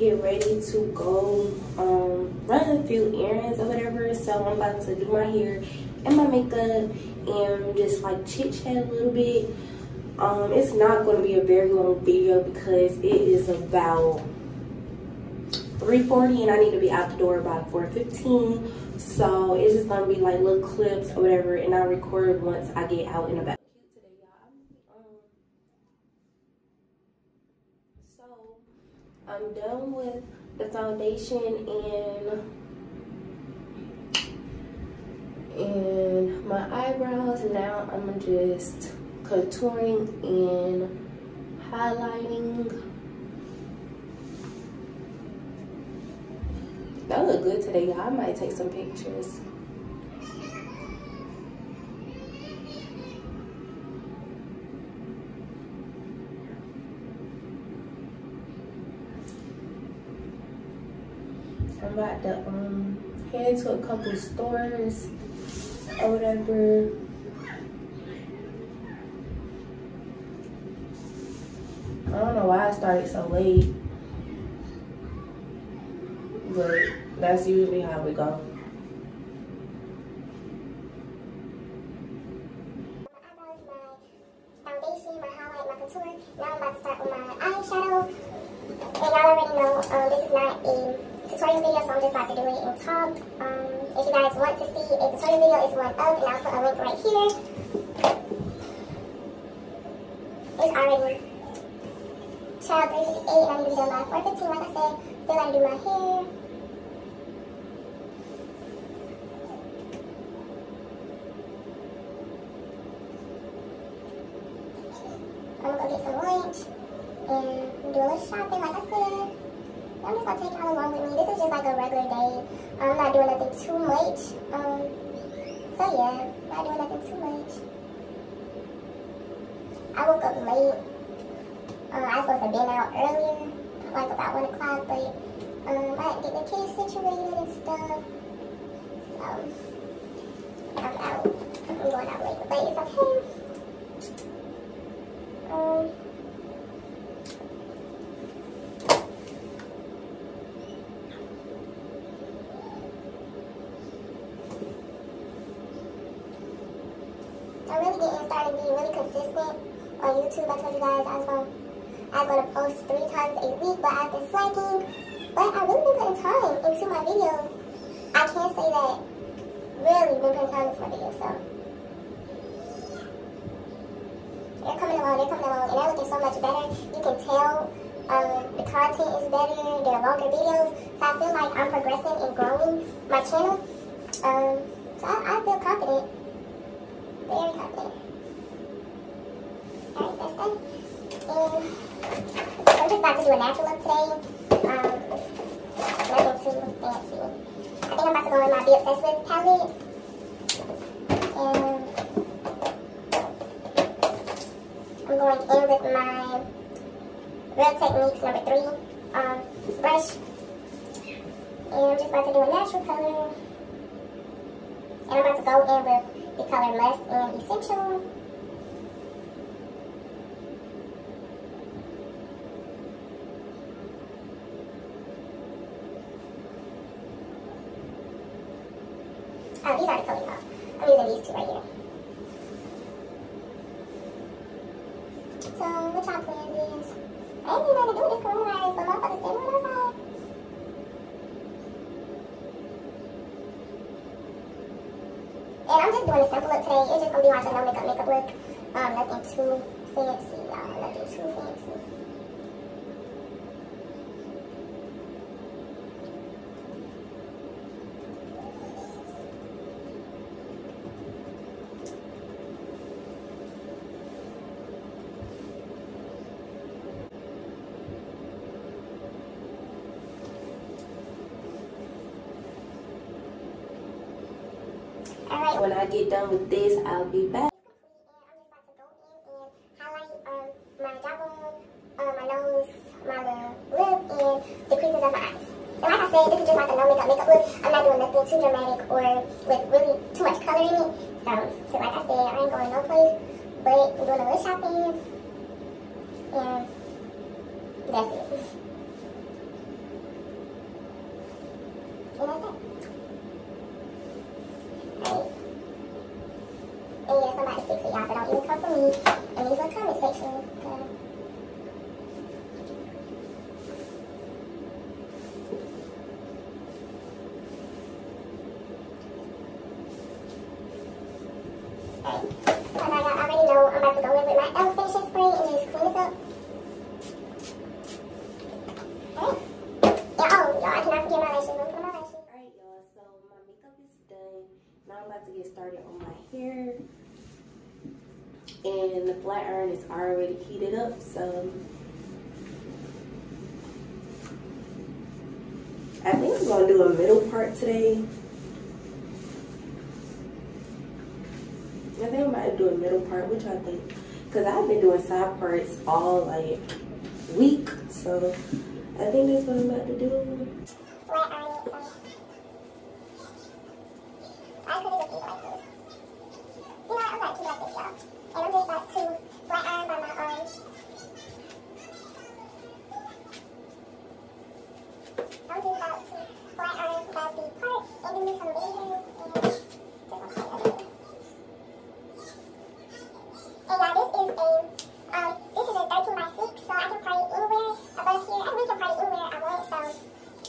get ready to go um, run a few errands or whatever. So I'm about to do my hair and my makeup and just like chit chat a little bit. Um, it's not going to be a very long video because it is about 3.40 and I need to be out the door by 4.15. So it's just going to be like little clips or whatever and I'll record once I get out and about. I'm done with the foundation and and my eyebrows. Now I'm just contouring and highlighting. That look good today, y'all. I might take some pictures. I'm about to um, head to a couple stores or whatever. I don't know why I started so late, but that's usually how we go. Now I'm about to start with my eyeshadow. And y'all already know um, this is not a tutorial video, so I'm just about to do it and talk. Um, if you guys want to see a tutorial video, it's one up, and I'll put a link right here. It's already child 358, and I need to be done by 415, like I said. Still gotta do my hair. I'm gonna go get some lunch and do a little shopping, like I said. I'm just gonna take y'all along with me. This is just like a regular day. I'm not doing nothing too much. Um, so yeah, not doing nothing too much. I woke up late. Uh, I was supposed to have been out earlier, like about 1 o'clock, but um, I to get the kids situated and stuff. So, I'm out. I'm going out late, but it's okay. Um, I'm really getting started being consistent on YouTube. I told you guys I was going I was going to post three times a week, but I've been slacking. But I've really been putting time into my videos. I can't say that really been putting time into my videos, so. They're coming along, they're coming along, and they're looking so much better. You can tell um, the content is better, they're longer videos. So I feel like I'm progressing and growing my channel. Um, so I, I feel confident very confident. And I'm just about to do a natural look today. Um, nothing too fancy. I think I'm about to go in my Be Obsessed With palette. And I'm going in with my Real Techniques number three brush. And I'm just about to do a natural color. And I'm about to go in with the color Lust and Essential. Oh, these are the colors off. I'm using these two right here. So, what y'all plans is, I ain't even gonna do this coronavirus, but motherfuckers still on outside. And I'm just doing a simple look today. It's just gonna be like a no makeup makeup look. Um, nothing too fancy, y'all. Nothing too fancy. Alright. When I get done with this, I'll be back. I'm just about to go in and highlight my my nose, my lip, and the creases of my eyes. Like I said, this is just like a makeup makeup look. I'm not doing nothing too dramatic or with really too much color in it. So, like I said, I ain't going no place, but doing a little shopping, and that's it. for y'all, so don't even come for me and leave a comment section. Okay? I already know I'm about to go in with my e.l.f. finishing spray and just clean this up. Okay. Yeah, oh, y'all, I cannot forget my lashes. Let me put my lashes. Alright y'all, so my makeup is done. Now I'm about to get started on my hair. And the flat iron is already heated up, so I think I'm gonna do a middle part today. I think I'm about to do a middle part, which I think, because I've been doing side parts all like week, so I think that's what I'm about to do. Flat iron it, so. I could have just eat like this. You know what, I'm gonna keep like this, y'all. And I'm just about to flat iron by my arm. I'm just about to flat iron by the part and give me some leave-ins and just gonna put it everywhere. And yeah, this is a um this is a 13 by 6, so I can part it anywhere above here. I really can part it anywhere I want, so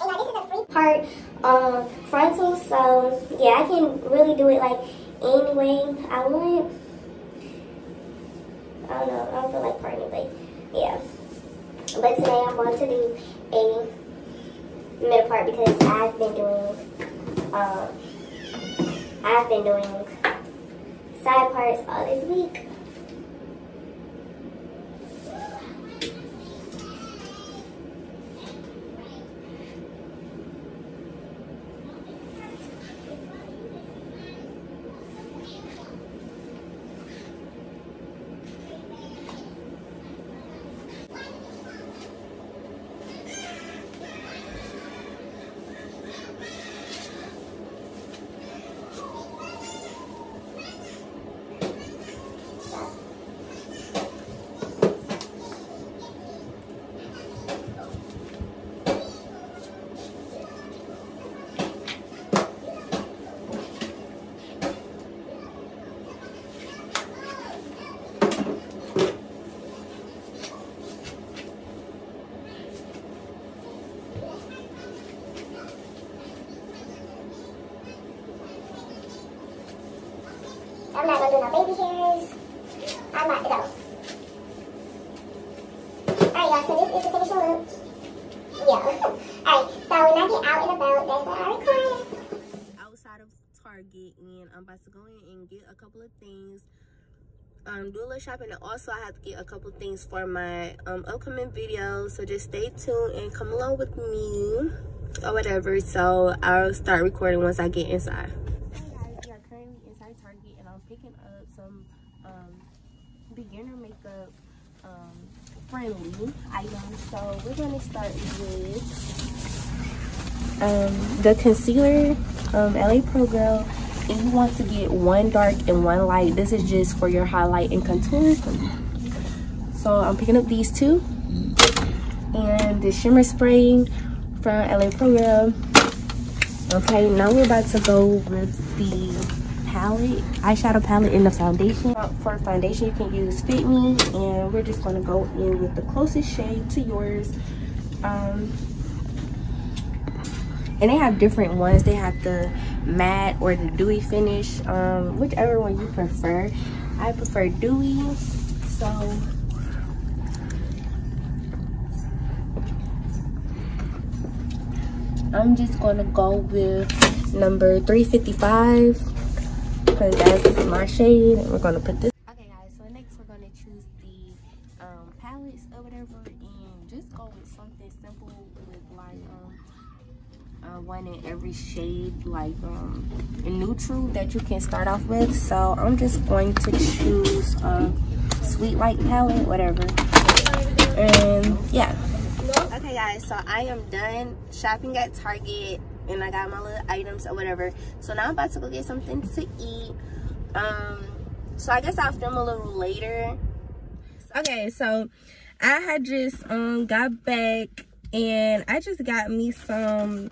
and yeah, this is a free part um frontal, so yeah, I can really do it like any way I want. I don't know, I don't feel like parting, but yeah. But today I'm going to do a middle part because I've been doing um I've been doing side parts all this week. Not gonna do no baby hairs. I'm to go. Alright, y'all, so this is the finishing look. Yeah. Alright, so when I get out and about, that's what I record. outside of Target and I'm about to go in and get a couple of things. Um, do a little shopping and also I have to get a couple things for my um, upcoming video. So just stay tuned and come along with me or whatever. So I'll start recording once I get inside. Hey guys, we are currently inside Target and I'm picking up some um, beginner makeup um, friendly items. So we're gonna start with um, the concealer um, LA Pro Girl. And you want to get one dark and one light this is just for your highlight and contour. So I'm picking up these two. And the shimmer spray from LA Pro Girl. Okay now we're about to go with the palette eyeshadow palette in the foundation. For foundation you can use Fit Me and we're just going to go in with the closest shade to yours. Um, and they have different ones. They have the matte or the dewy finish um whichever one you prefer. I prefer dewy so. I'm just gonna go with number 355 because that's my shade and we're gonna put this okay guys so next we're gonna choose the um palettes or whatever and just go with something simple with like um uh, one in every shade like um in neutral that you can start off with. So i'm just going to choose um sweet light palette whatever. And yeah. Okay guys so i am done shopping at target and i got my little items or whatever. So now i'm about to go get something to eat. Um so i guess i'll film a little later. Okay so i had just um got back and i just got me some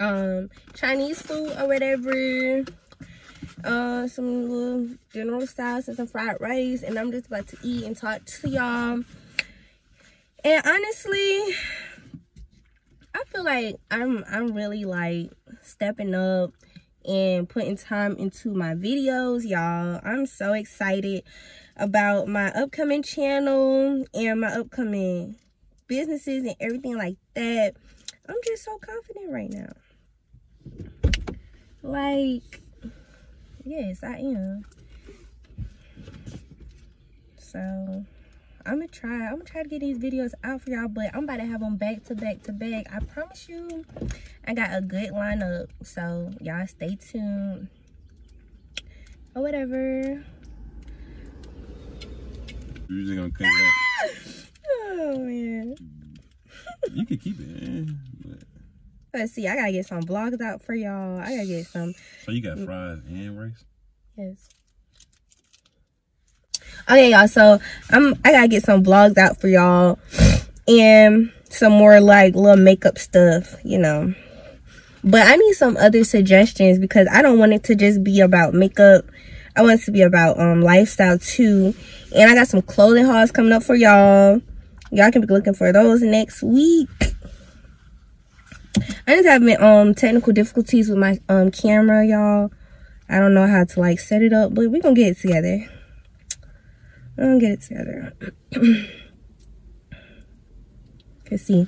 um chinese food or whatever. Uh some little general tsos and some fried rice and I'm just about to eat and talk to y'all. And honestly, I feel like I'm I'm really like stepping up and putting time into my videos, y'all. I'm so excited about my upcoming channel and my upcoming businesses and everything like that. I'm just so confident right now. Like, yes, I am. So, I'm gonna try. I'm gonna try to get these videos out for y'all, but I'm about to have them back to back to back. I promise you, I got a good lineup. So, y'all stay tuned. Or whatever. You're just gonna cut that. Oh, man. You can keep it. eh, but- Let's see. I gotta get some vlogs out for y'all. I gotta get some So you got fries and rice? Yes. Okay, y'all. So I'm I gotta get some vlogs out for y'all and some more like little makeup stuff, you know. But I need some other suggestions because I don't want it to just be about makeup. I want it to be about um lifestyle too. And I got some clothing hauls coming up for y'all. Y'all can be looking for those next week. I just having um technical difficulties with my um camera, y'all. I don't know how to like set it up, but we're gonna get it together. We're gonna get it together. Let's see.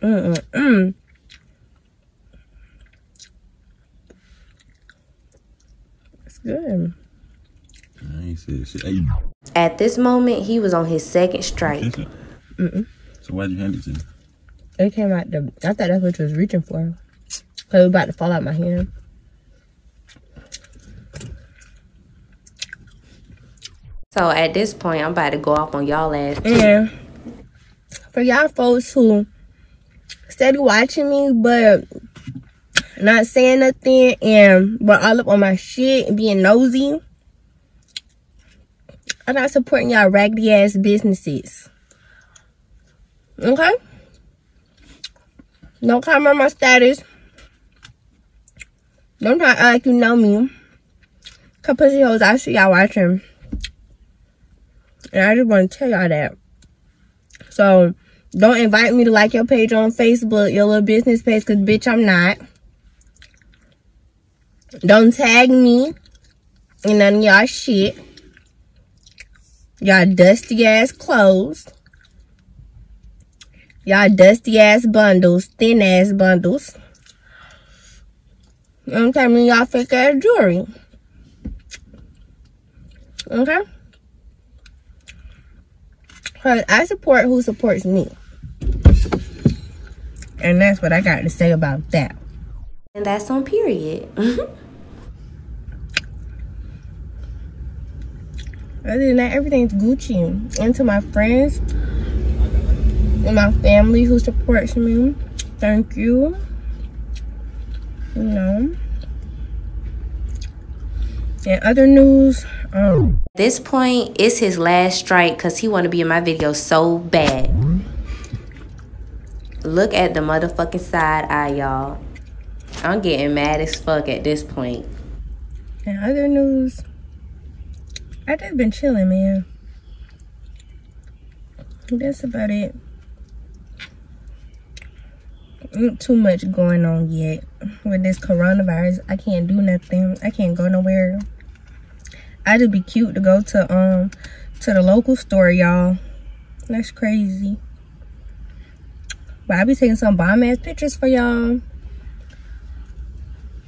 Mm -mm -mm. It's good. I ain't said shit. Hey, At this moment, he was on his second strike. kiss it. So why'd you hand it to me? It came out the. I thought that's what you was reaching for. Cause it was about to fall out my hand. So at this point, I'm about to go off on y'all ass. And for y'all folks who steady watching me but not saying nothing and but all up on my shit and being nosy, I'm not supporting y'all raggedy ass businesses. Okay? Don't comment on my status. Don't try to act like you know me. Cause pussy hoes, I see y'all watching. And I just want to tell y'all that. So, don't invite me to like your page on Facebook, your little business page, because bitch, I'm not. Don't tag me in none of y'all shit. Y'all dusty ass clothes. Y'all dusty ass bundles, thin ass bundles. I'm telling y'all fake ass jewelry. Okay? I support who supports me. And that's what I got to say about that. And that's on period. Other than that, everything's Gucci. And to my friends and my family who supports me, thank you. You know. And other news, um, At this point, it's his last strike because he want to be in my video so bad. Look at the motherfucking side eye, y'all. I'm getting mad as fuck at this point. and other news, I just been chilling, man. That's about it. Too much going on yet with this coronavirus. I can't do nothing. I can't go nowhere. I just be cute to go to um to the local store, y'all. That's crazy. But I be taking some bomb ass pictures for y'all.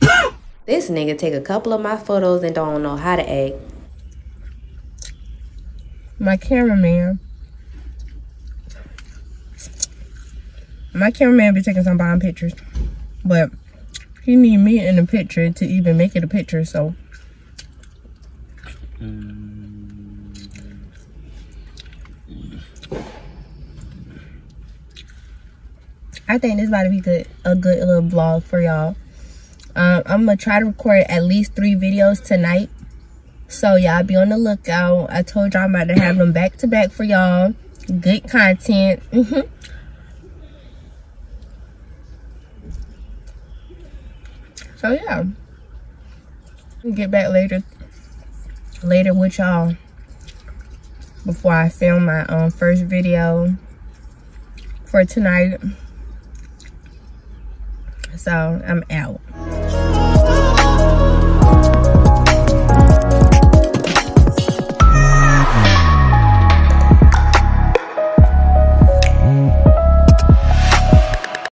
This nigga take a couple of my photos and don't know how to act. my cameraman. My cameraman be taking some bomb pictures, but he need me in the picture to even make it a picture. So I think this about to be good, a good little vlog for y'all. Um, I'm gonna try to record at least three videos tonight. So y'all be on the lookout. I told y'all I'm about to have them back to back for y'all. Good content. So yeah. Get back later later with y'all before I film my um first video for tonight. So I'm out.